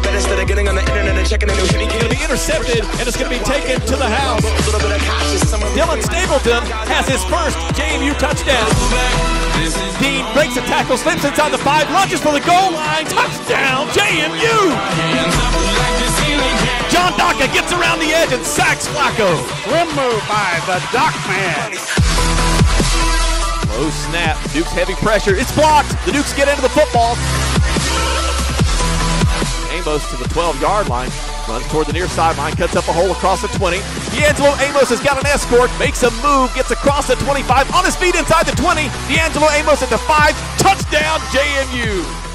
get up bed instead of getting on the internet and checking a new hit. Going to be intercepted, and it's going to be taken to the house. A little bit of cautious. Dylan Stapleton has his first JMU touchdown. Dean breaks a tackle, slips inside the five, lunges for the goal line. Touchdown, JMU! John Daka gets around the edge and sacks Flacco. Slim move by the Doc Man. Low snap. Duke's heavy pressure. It's blocked. The Dukes get into the football. Amos to the 12 yard line. Runs toward the near sideline. Cuts up a hole across the 20. D'Angelo Amos has got an escort. Makes a move. Gets across the 25. On his feet inside the 20. D'Angelo Amos at the 5. Touchdown, JMU.